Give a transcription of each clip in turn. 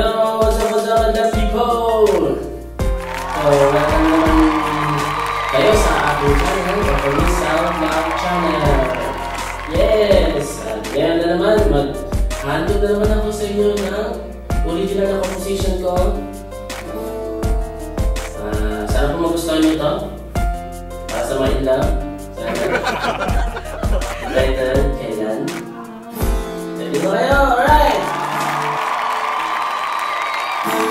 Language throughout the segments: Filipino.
Hello, what's up, what's up, the people? So, welcome naman kayo sa aking channel, sa Police Soundcloud channel. Yes! At kaya na naman, mag-handle na naman ako sa inyo ng original na composition ko. Uh, sana po magustuhan nyo ito. Para sa mga in. Sana. Title, kailan. Ready mo kayo? Alright! Thank you.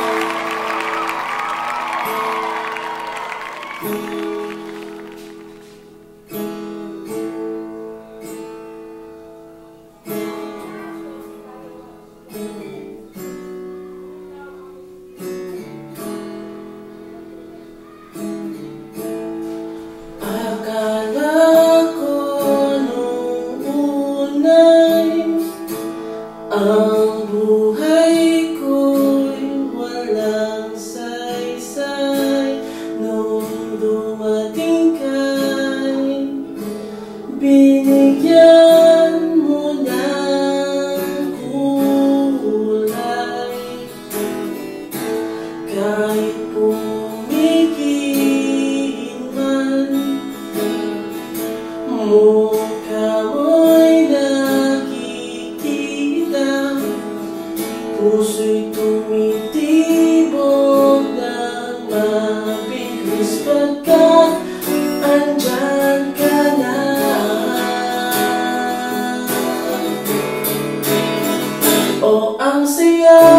I'll see you.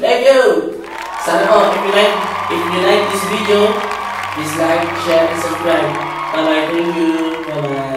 Thank you. Sana all, if you like, if you like this video, please like, share, and subscribe. Bye bye. Thank you. Bye bye.